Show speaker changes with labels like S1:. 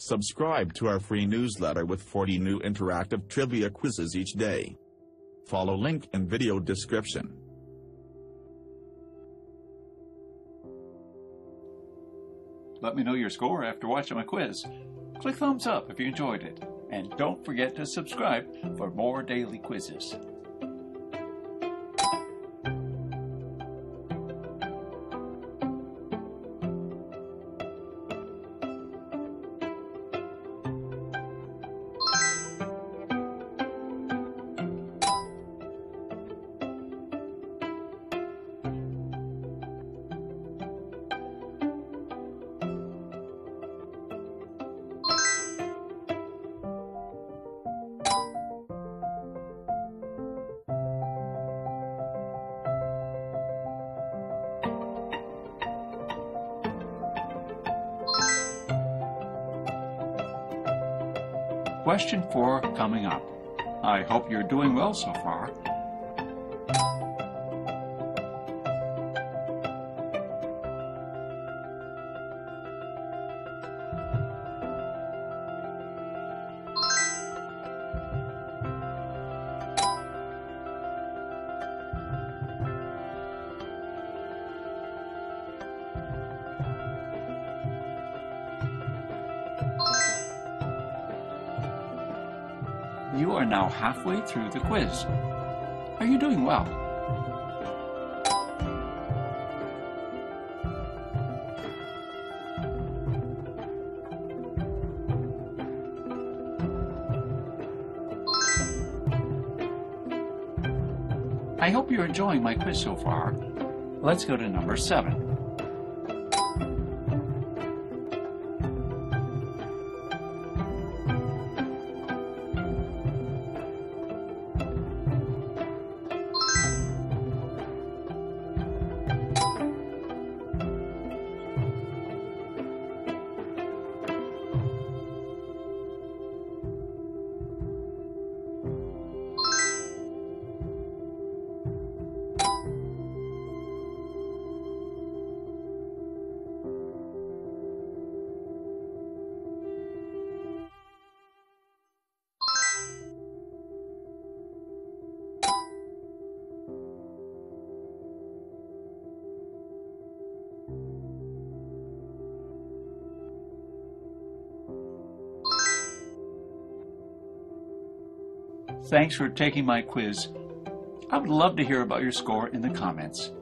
S1: Subscribe to our free newsletter with 40 new interactive trivia quizzes each day. Follow link in video description.
S2: Let me know your score after watching my quiz. Click thumbs up if you enjoyed it. And don't forget to subscribe for more daily quizzes. Question 4 coming up. I hope you're doing well so far. You are now halfway through the quiz. Are you doing well? I hope you're enjoying my quiz so far. Let's go to number seven. Thanks for taking my quiz. I would love to hear about your score in the comments.